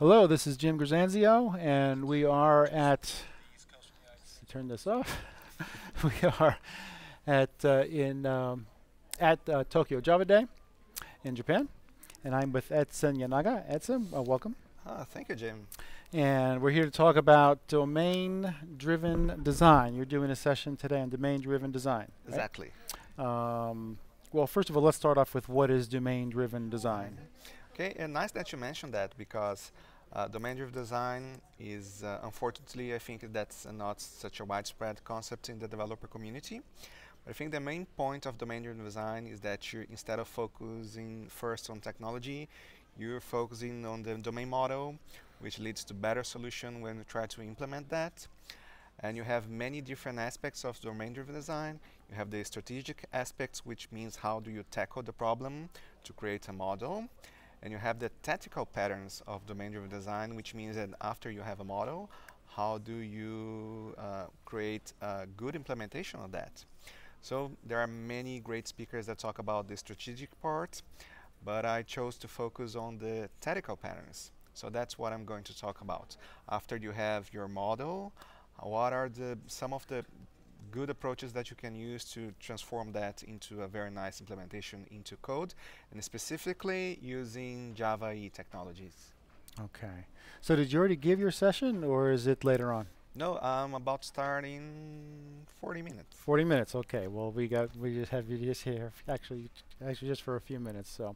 Hello, this is Jim Grisanzio, and we are at. Turn this off. we are at uh, in um, at uh, Tokyo Java Day in Japan, and I'm with Edson Yanaga. Edson, uh, welcome. Ah, thank you, Jim. And we're here to talk about domain-driven design. You're doing a session today on domain-driven design. right? Exactly. Um, well, first of all, let's start off with what is domain-driven design. Okay, and nice that you mentioned that because uh, domain-driven design is, uh, unfortunately, I think that's uh, not such a widespread concept in the developer community. But I think the main point of domain-driven design is that you, instead of focusing first on technology, you're focusing on the domain model, which leads to better solution when you try to implement that. And you have many different aspects of domain-driven design. You have the strategic aspects, which means how do you tackle the problem to create a model. And you have the tactical patterns of domain-driven design, which means that after you have a model, how do you uh, create a good implementation of that? So there are many great speakers that talk about the strategic part, but I chose to focus on the tactical patterns. So that's what I'm going to talk about. After you have your model, what are the some of the good approaches that you can use to transform that into a very nice implementation into code, and specifically using Java EE technologies. Okay. So did you already give your session, or is it later on? No, I'm about starting 40 minutes. 40 minutes. Okay. Well, we got we just have you just here actually actually just for a few minutes. So,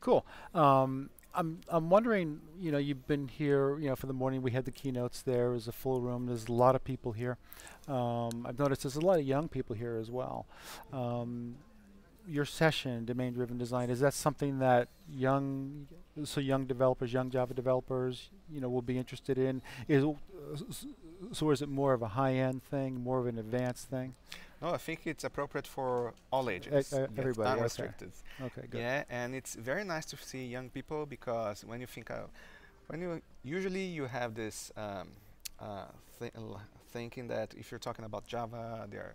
cool. Um, I'm I'm wondering. You know, you've been here. You know, for the morning we had the keynotes. There was a full room. There's a lot of people here. Um, I've noticed there's a lot of young people here as well. Um, your session, domain-driven design, is that something that young, so young developers, young Java developers, you know, will be interested in? Is uh, so is it more of a high-end thing, more of an advanced thing? No, I think it's appropriate for all ages. uh, everybody, okay. unrestricted. Okay, good. Yeah, and it's very nice to see young people because when you think of, when you usually you have this um, uh, thinking that if you're talking about Java, they're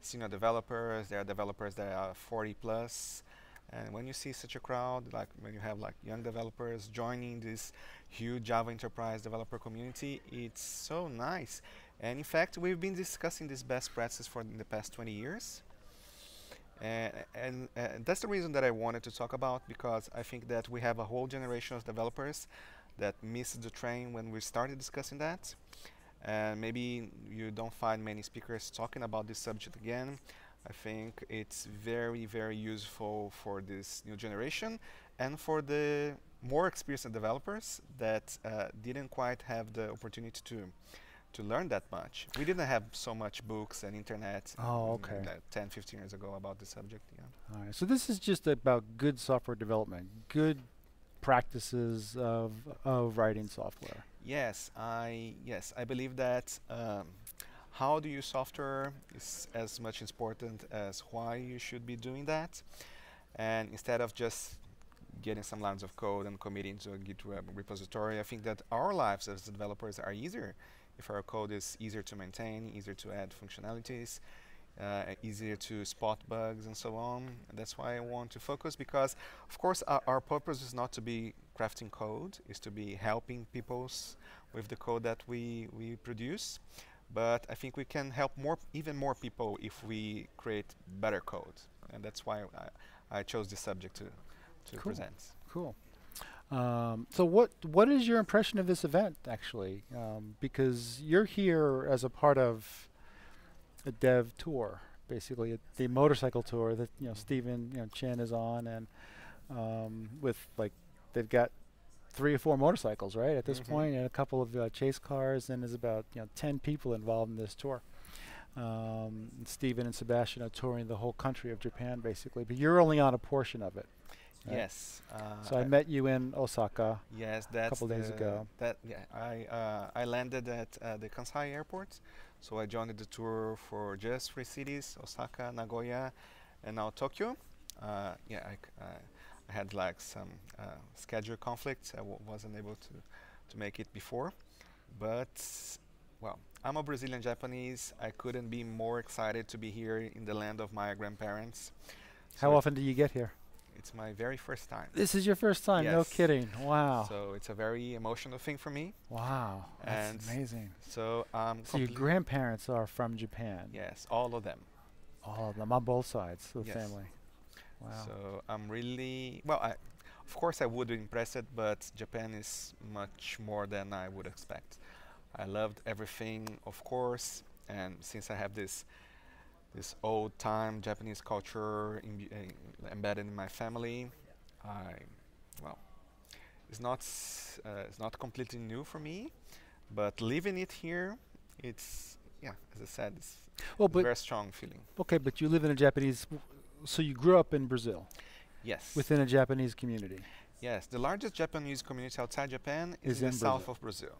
senior developers, they are developers that are 40 plus, and when you see such a crowd, like when you have like young developers joining this huge Java enterprise developer community, it's so nice. And in fact, we've been discussing this best practices for the past 20 years. And, and uh, that's the reason that I wanted to talk about because I think that we have a whole generation of developers that missed the train when we started discussing that. And maybe you don't find many speakers talking about this subject again. I think it's very, very useful for this new generation and for the more experienced developers that uh, didn't quite have the opportunity to to learn that much. We didn't have so much books and internet Oh, mm, okay. like 10, 15 years ago about the subject. Yeah. All right. So this is just about good software development, good practices of of writing software. Yes, I yes I believe that um, how do you software is as much important as why you should be doing that, and instead of just getting some lines of code and committing to a GitHub repository, I think that our lives as developers are easier if our code is easier to maintain, easier to add functionalities, uh, easier to spot bugs and so on. And that's why I want to focus because, of course, our, our purpose is not to be crafting code, is to be helping people's with the code that we, we produce. But I think we can help more, even more people if we create better code. And that's why I, I chose this subject to, to Cool. present. Cool. Um, so what what is your impression of this event actually? Um, because you're here as a part of a dev tour, basically a, the motorcycle tour that you know Stephen you know Chin is on, and um, with like they've got three or four motorcycles right at this Mhm. point, and a couple of uh, chase cars, and there's about you know ten people involved in this tour. Um, and Stephen and Sebastian are touring the whole country of Japan basically, but you're only on a portion of it. right? Yes. Uh, So I met you in Osaka. Yes, that's a couple days ago. That yeah, I uh, I landed at uh, the Kansai airport, so I joined the tour for just three cities: Osaka, Nagoya, and now Tokyo. Uh, yeah, I, uh, I had like some uh, schedule conflicts. I w- wasn't able to to make it before, but well, I'm a Brazilian Japanese. I couldn't be more excited to be here in the land of my grandparents. How So often do you get here? It's my very first time. This is your first time? No kidding. Wow. So it's a very emotional thing for me. wow. That's and amazing. So um, So your grandparents are from Japan? yes, all of them. All of them on both sides of the Yes. family. Wow. So I'm really well. I, of course, I would be impressed, but Japan is much more than I would expect. I loved everything, of course, and since I have this this old time Japanese culture uh, embedded in my family, I well, it's not uh, it's not completely new for me, but living it here, it's yeah, as I said, it's well, a but very strong feeling. okay, but you live in a Japanese. So you grew up in Brazil Yes. within a Japanese community. Yes, the largest Japanese community outside Japan Is is, in in the south of Brazil.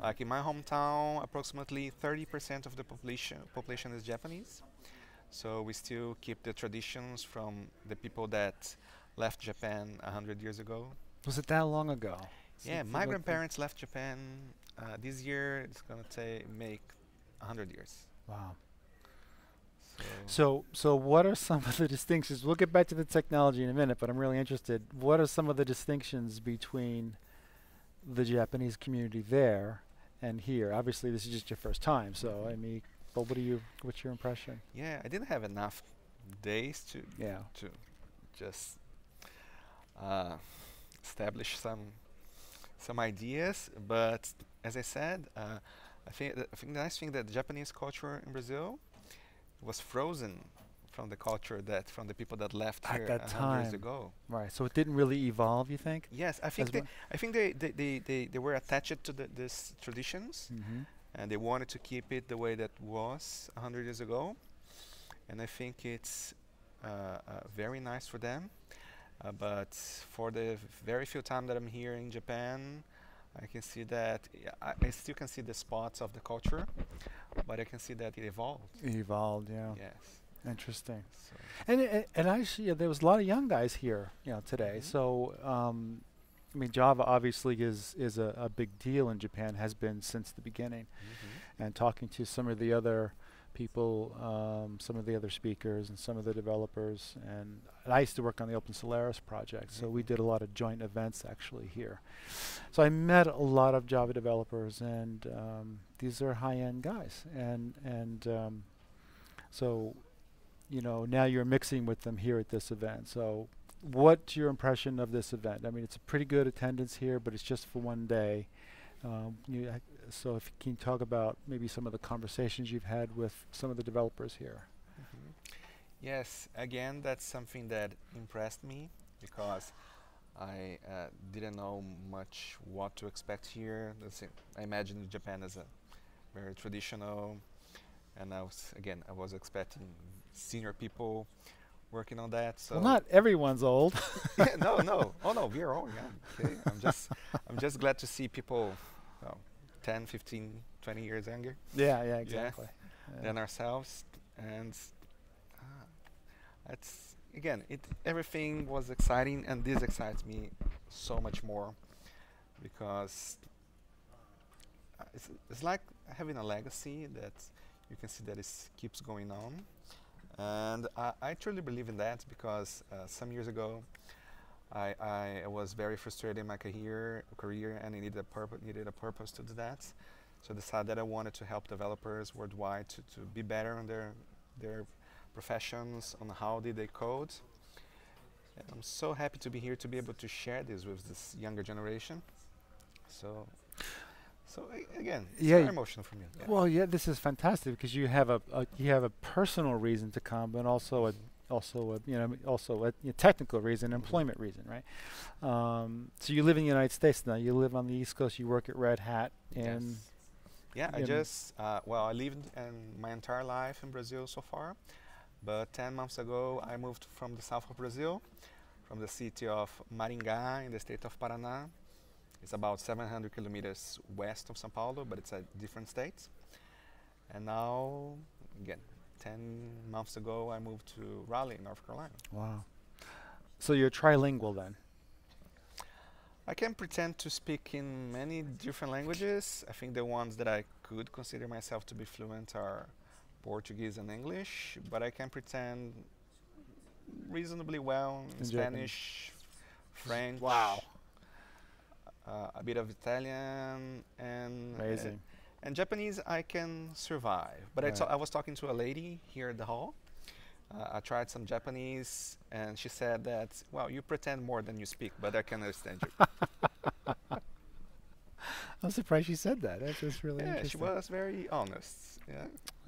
Like in my hometown, approximately 30% of the population population is Japanese. So we still keep the traditions from the people that left Japan a hundred years ago. Was it that long ago? So yeah, my grandparents left Japan uh, this year. It's gonna ta- make a hundred years. Wow. So, so what are some of the distinctions? We'll get back to the technology in a minute, but I'm really interested. What are some of the distinctions between the Japanese community there and here? Obviously, this is just your first time, so I mean, but what do you? What's your impression? yeah, I didn't have enough days to Yeah. to just uh, establish some some ideas. But as I said, uh, I think th- I think the nice thing that the Japanese culture in Brazil was frozen from the culture that from the people that left At here that hundred years ago. Right. So it didn't really evolve, you think? Yes, I think they, I think they they, they, they, they were attached to the, these traditions Mm-hmm. And they wanted to keep it the way that was hundred years ago. And I think it's uh, uh, very nice for them. Uh, but for the very few time that I'm here in Japan, I can see that I, I still can see the spots of the culture, but I can see that it evolved. It evolved, yeah. Yes. Interesting. So And and, and actually, yeah, there was a lot of young guys here, you know, today. Mhm. So, um, I mean, Java obviously is is a, a big deal in Japan, has been since the beginning. And talking to some of the other people, um, some of the other speakers, and some of the developers, and I used to work on the Open Solaris project, so we Mhm. did a lot of joint events actually here. So I met a lot of Java developers, and um, these are high-end guys, and and um, so you know now you're mixing with them here at this event. So what's your impression of this event? I mean, it's a pretty good attendance here, but it's just for one day. Um, you, so if you can talk about maybe some of the conversations you've had with some of the developers here. Mhm. Yes, again, that's something that impressed me because I uh, didn't know much what to expect here. I imagined Japan as a very traditional, and I was again I was expecting senior people working on that. So well, not everyone's old. yeah, no, no, oh no, we're all young. Okay? I'm just I'm just glad to see people, well, 10, 15, 20 years younger yeah, yeah, exactly. Yeah. than ourselves, and uh, it's again, it everything was exciting, and this excites me so much more because uh, it's it's like having a legacy that you can see that it keeps going on, and I, I truly believe in that because uh, some years ago. I, I was very frustrated in my career, career, and I needed a purpose. Needed a purpose to do that. So I decided that I wanted to help developers worldwide to, to be better on their their professions, on how did they code. And I'm so happy to be here to be able to share this with this younger generation. So, so again, it's Yeah, very emotional for me. yeah. Well, yeah, this is fantastic because you have a, a you have a personal reason to come, but also a also a you know also a, you know, technical reason, employment reason, right? Um, so you live in the United States now. You live on the East Coast. You work at Red Hat, and Yes. Yeah, I just uh, well, I lived in my entire life in Brazil so far, but 10 months ago I moved from the south of Brazil, from the city of Maringá in the state of Paraná. It's about 700 kilometers west of São Paulo, but it's a different state. And now, again, 10 months ago I moved to Raleigh, North Carolina. wow. So you're trilingual then. I can pretend to speak in many different languages. I think the ones that I could consider myself to be fluent are Portuguese and English, but I can pretend reasonably well in, In Spanish, French. Wow. Uh, a bit of Italian and uh, Amazing. and Japanese I can survive. But I, Right. ta- I was talking to a lady here at the hall. Uh, I tried some Japanese, and she said that, well, you pretend more than you speak, but I can understand you. I'm surprised she said that. That's just really interesting. yeah, she was very honest. Yeah,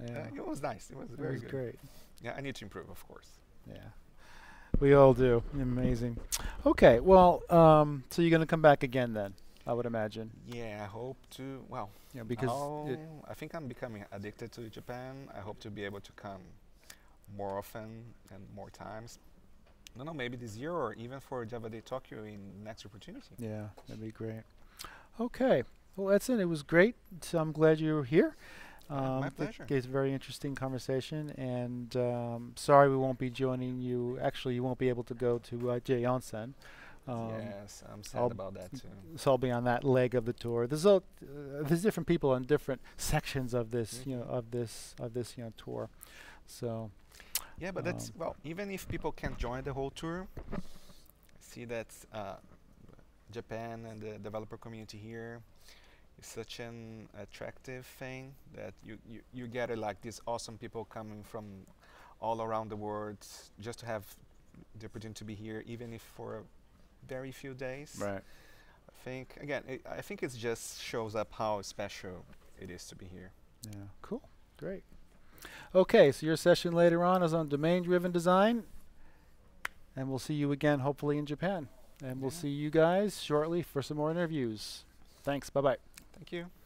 Yeah. Uh, it was nice. It was That very was good. great. Yeah, I need to improve, of course. Yeah. We all do. Amazing. Okay. Well, um, so you're going to come back again then, I would imagine. Yeah, I hope to. Well, Yeah, because I'll- think I'm becoming addicted to Japan. I hope to be able to come more often and more times. I don't maybe this year or even for Java Day Tokyo in next opportunity. yeah, that'd be great. Okay. Well, that's it. It was great. So I'm glad you were here. Um, my pleasure. It's a very interesting conversation, and um, sorry we won't be joining you. Actually, you won't be able to go to uh, JOnsen. Um, yes, I'm sad I'll about that too. So I'll be on that leg of the tour. There's a, uh, there's different people on different sections of this, you know, of this of this you know tour. So Yeah, but that's Um, well. Even if people can't join the whole tour, see that uh, Japan and the developer community here is such an attractive thing that you you, you get uh, like these awesome people coming from all around the world just to have the opportunity to be here, even if for very few days. right. I think again, it, I think it just shows up how special it is to be here. Yeah. Cool. Great. Okay, so your session later on is on domain-driven design, and we'll see you again hopefully in Japan. And we'll Yeah. see you guys shortly for some more interviews. Thanks. Bye bye. Thank you.